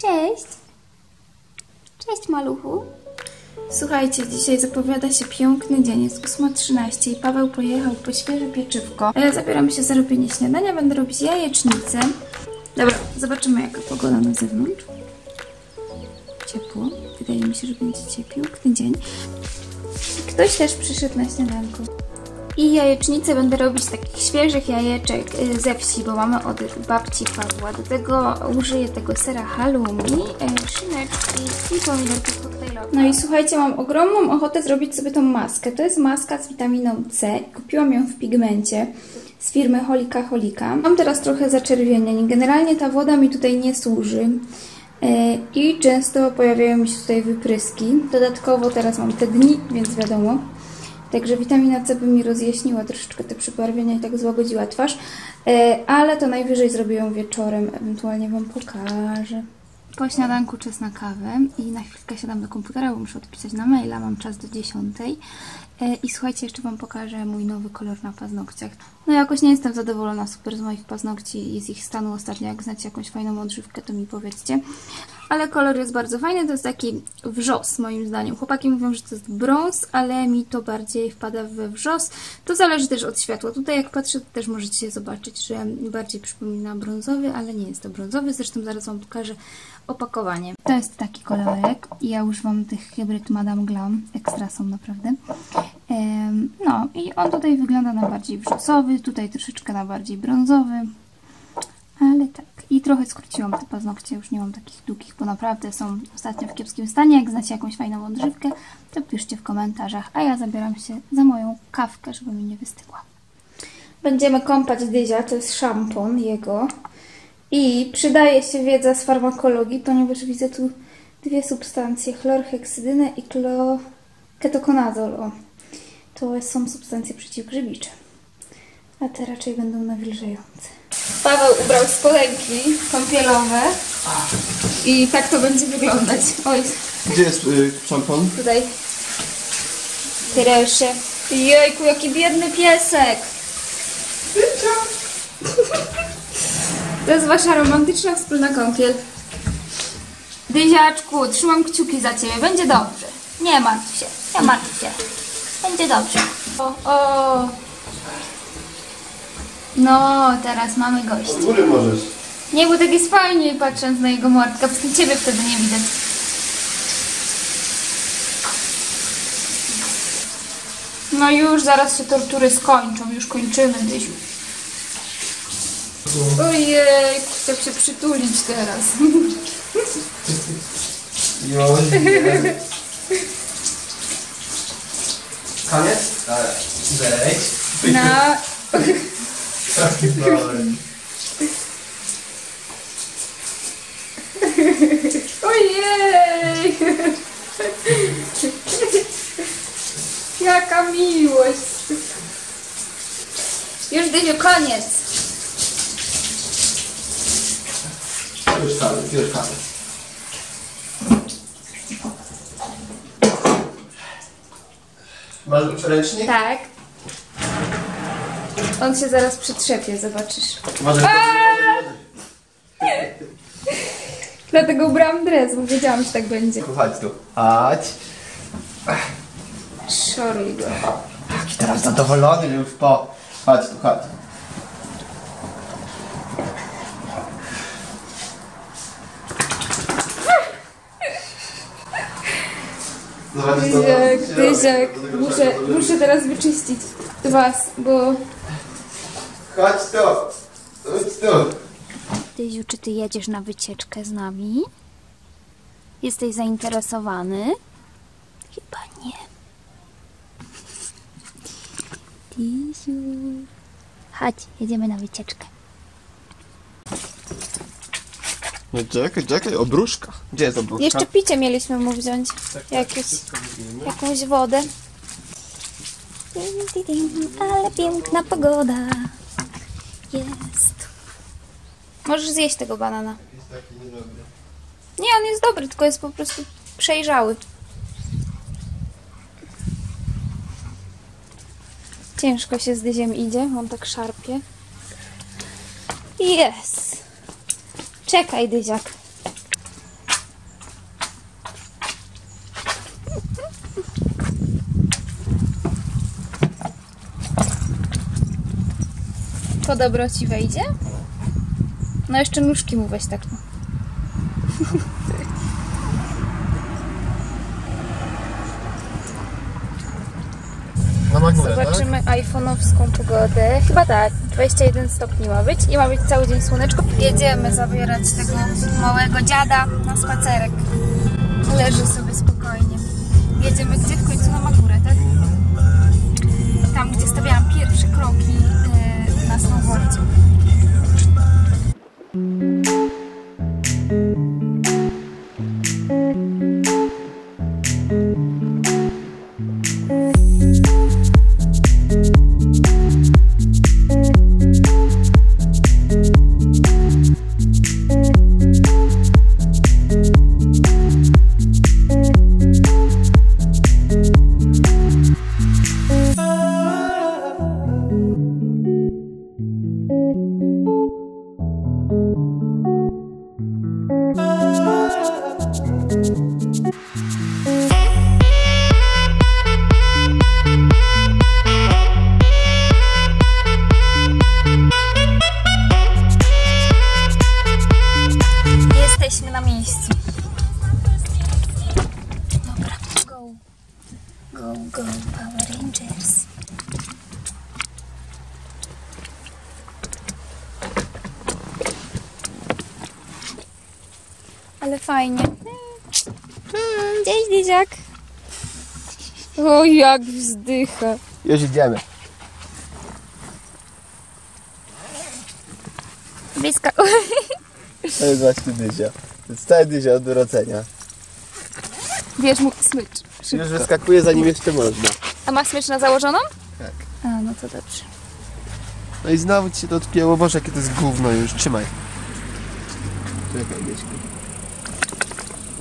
Cześć. Cześć, maluchu. Słuchajcie, dzisiaj zapowiada się piękny dzień. Jest 8.13 i Paweł pojechał po świeże pieczywko. A ja zabieram się za robienie śniadania. Będę robić jajecznicę. Dobra, zobaczymy jaka pogoda na zewnątrz. Ciepło. Wydaje mi się, że będzie dzisiaj piękny dzień. Ktoś też przyszedł na śniadanko. I jajecznicę będę robić z takich świeżych jajeczek y, ze wsi, bo mamy od babci Pawła. Do tego użyję tego sera halloumi, y, szyneczki i pomidorków koktajlowych. No i słuchajcie, mam ogromną ochotę zrobić sobie tą maskę. To jest maska z witaminą C. Kupiłam ją w pigmencie z firmy Holika Holika. Mam teraz trochę zaczerwienień. Generalnie ta woda mi tutaj nie służy. Y, I często pojawiają mi się tutaj wypryski. Dodatkowo teraz mam te dni, więc wiadomo. Także witamina C by mi rozjaśniła troszeczkę te przybarwienia i tak złagodziła twarz. E, ale to najwyżej zrobię ją wieczorem, ewentualnie Wam pokażę. Po śniadanku czas na kawę i na chwilkę siadam do komputera, bo muszę odpisać na maila, mam czas do 10. E, I słuchajcie, jeszcze Wam pokażę mój nowy kolor na paznokciach. No jakoś nie jestem zadowolona super z moich paznokci i z ich stanu ostatnio. Jak znacie jakąś fajną odżywkę, to mi powiedzcie. Ale kolor jest bardzo fajny, to jest taki wrzos moim zdaniem. Chłopaki mówią, że to jest brąz, ale mi to bardziej wpada we wrzos. To zależy też od światła. Tutaj jak patrzę, to też możecie zobaczyć, że bardziej przypomina brązowy, ale nie jest to brązowy. Zresztą zaraz Wam pokażę opakowanie. To jest taki kolorek ja używam tych hybryd Madame Glam. Ekstra są naprawdę. No i on tutaj wygląda na bardziej wrzosowy, tutaj troszeczkę na bardziej brązowy. Ale tak. I trochę skróciłam te paznokcie, już nie mam takich długich, bo naprawdę są ostatnio w kiepskim stanie. Jak znacie jakąś fajną odżywkę, to piszcie w komentarzach, a ja zabieram się za moją kawkę, żeby mi nie wystygła. Będziemy kąpać dyzia, to jest szampon jego. I przydaje się wiedza z farmakologii, ponieważ widzę tu dwie substancje, chlorheksidynę i klo... ketokonazol. O. To są substancje przeciwgrzybicze. A te raczej będą nawilżające. Paweł ubrał spodenki kąpielowe i tak to będzie wyglądać. Oj, Gdzie jest y, szampon? tutaj. Proszę. Jejku, jaki biedny piesek. To jest wasza romantyczna wspólna kąpiel. Dyziaczku, trzymam kciuki za ciebie. Będzie dobrze. Nie martw się. Nie martw się. Będzie dobrze. O, o. No, teraz mamy gości. Od góry możesz. Nie, bo tak jest fajniej patrząc na jego. Po prostu ciebie wtedy nie widać. No już, zaraz się tortury skończą. Już kończymy, Dysiu. Ojej, chcę się przytulić teraz. Już. Koniec? Zejdź. No, Taki problem. ojej! Jaka miłość! Już, Dysiu, koniec. Już koniec, już koniec. Masz ręcznik? Tak. On się zaraz przytrzepie, zobaczysz. Uważaj, Dlatego ubrałam dres, bo wiedziałam, że tak będzie. Chodź tu. Chodź. Szoruj go. Jaki teraz zadowolony już po... Chodź tu, chodź. Do tego Muszę, muszę teraz wyczyścić was, bo... Chodź tu. Chodź tu. Dyziu, czy ty jedziesz na wycieczkę z nami? Jesteś zainteresowany? Chyba nie. Dyziu. Chodź, jedziemy na wycieczkę. No czekaj, czekaj, obruszka. Gdzie jest obruszka? Jeszcze picie mieliśmy mu wziąć. Jakieś, jakąś wodę. Ale piękna pogoda jest. Możesz zjeść tego banana. Nie, on jest dobry, tylko jest po prostu przejrzały. Ciężko się z dyziem idzie, on tak szarpie. Jest. Czekaj, Dyziak. To dobro ci wejdzie? No jeszcze nóżki mu weź tak. Na magurę, tak? Zobaczymy iPhone'owską pogodę. Chyba tak, 21 stopni ma być i ma być cały dzień słoneczko. Jedziemy zabierać tego małego dziada na spacerek. Ale fajnie. Cześć, dzieciak. O, jak wzdycha. Już idziemy. Bliska. To jest właśnie Dyzia. To jest cały Dyzia od urodzenia. Bierz mu smycz. Już wyskakuje zanim jeszcze można. A masz smycz na założoną? Tak. A, no to dobrze. No i znowu ci się to odpięło. Boże, jakie to jest gówno już. Trzymaj. Czekaj, Dyśku.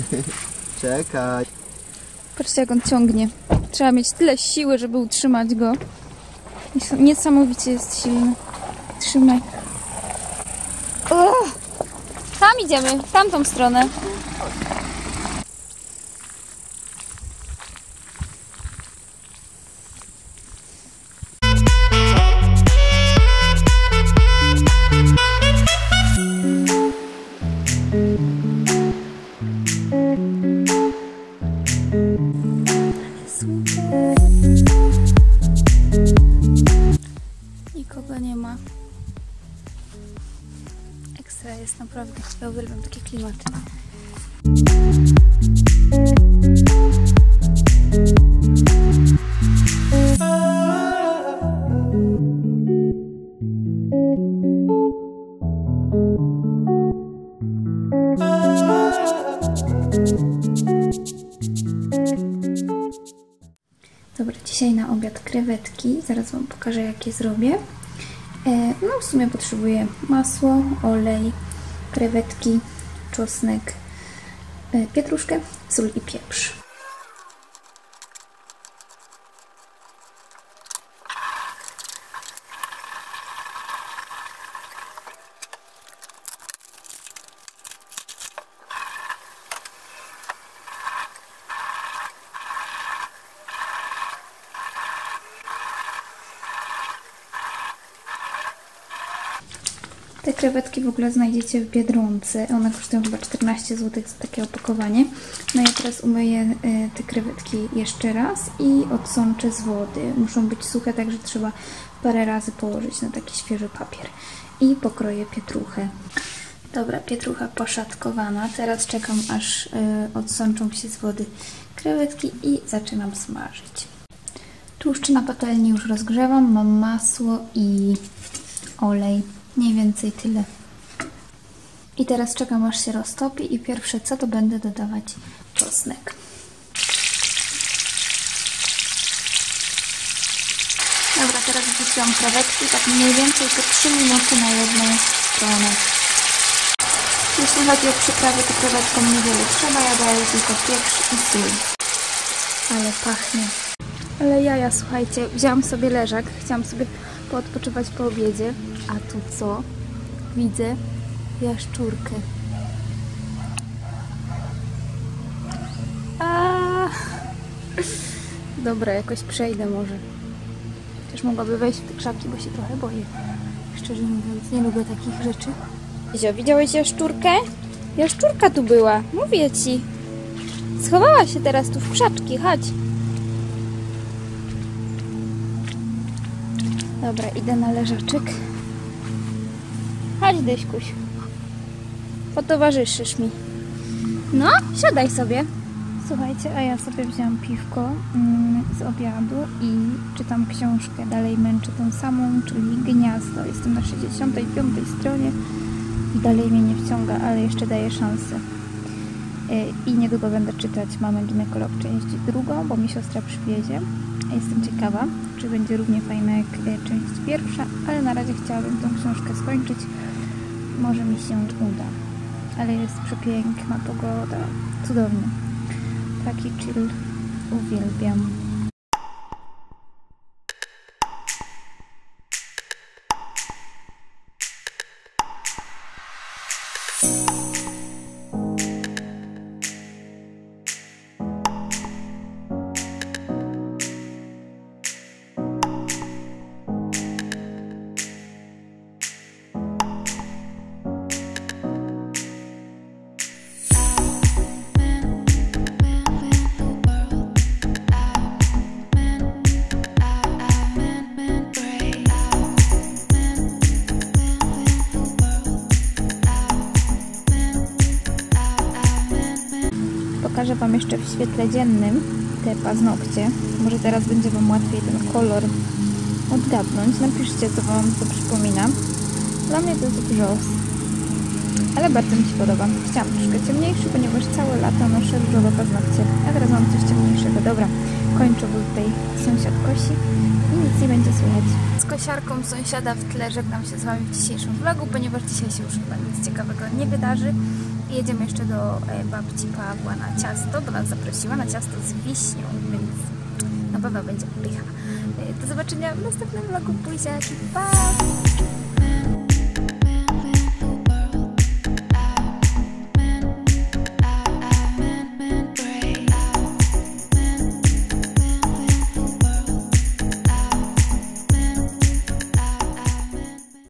Czekaj. Patrzcie, jak on ciągnie. Trzeba mieć tyle siły, żeby utrzymać go. Nies- Niesamowicie jest silny. Trzymaj. O! Tam idziemy, w tamtą stronę. Ma. Ekstra jest naprawdę. Ja uwielbiam takie klimaty. Dobra, dzisiaj na obiad krewetki. Zaraz Wam pokażę, jak je zrobię. E, no, w sumie potrzebuję masło, olej, krewetki, czosnek, e, pietruszkę, sól i pieprz. Te krewetki w ogóle znajdziecie w Biedronce. One kosztują chyba 14 zł za takie opakowanie. No ja teraz umyję e, te krewetki jeszcze raz i odsączę z wody. Muszą być suche, także trzeba parę razy położyć na taki świeży papier. I pokroję pietruchę. Dobra, pietrucha poszatkowana. Teraz czekam, aż e, odsączą się z wody krewetki i zaczynam smażyć. Tłuszcz na patelni już rozgrzewam. Mam masło i olej. Mniej więcej tyle. I teraz czekam aż się roztopi i pierwsze co to będę dodawać czosnek. Dobra, teraz wrzuciłam krewetki, tak mniej więcej po 3 minuty na jedną stronę. Jeśli chodzi o przyprawy, to krewetkom niewiele trzeba, ja daję tylko pieprz i sól. Ale pachnie. Ale jaja, słuchajcie, wzięłam sobie leżak, chciałam sobie poodpoczywać po obiedzie, a tu co? Widzę jaszczurkę. A! Dobra, jakoś przejdę może. Też mogłaby wejść w te krzaki, bo się trochę boję. szczerze mówiąc. Nie lubię takich rzeczy. Zio, widziałeś jaszczurkę? Jaszczurka tu była, mówię ci. Schowała się teraz tu w krzaczki, chodź. Dobra, idę na leżaczek. Chodź, Dyśkuś. Potowarzyszysz mi. No, siadaj sobie. Słuchajcie, a ja sobie wziąłam piwko mm, z obiadu i czytam książkę. Dalej męczę tą samą, czyli Gniazdo. Jestem na 65 stronie i dalej mnie nie wciąga, ale jeszcze daję szansę. Y, I niedługo będę czytać Mamę Ginekolog część drugą, bo mi siostra przywiezie. Jestem ciekawa, czy będzie równie fajna jak y, część pierwsza, ale na razie chciałabym tą książkę skończyć. Może mi się uda. Ale jest przepiękna pogoda. Cudownie. Taki chill uwielbiam. Wam jeszcze w świetle dziennym te paznokcie. Może teraz będzie Wam łatwiej ten kolor odgadnąć. Napiszcie, co Wam to przypomina. Dla mnie to jest brzoz. Ale bardzo mi się podoba. Chciałam troszkę ciemniejszy, ponieważ całe lato noszę różowe paznokcie. A teraz mam coś ciemniejszego. Dobra, kończę, bo tutaj sąsiad kosi i nic nie będzie słychać. Z kosiarką sąsiada w tle żegnam się z Wami w dzisiejszym vlogu, ponieważ dzisiaj się już chyba nic ciekawego nie wydarzy. Jedziemy jeszcze do e, babci Pawła na ciasto, bo nas zaprosiła na ciasto z wiśnią, więc na pewno będzie pycha. E, Do zobaczenia w następnym vlogu. Buziaki, pa!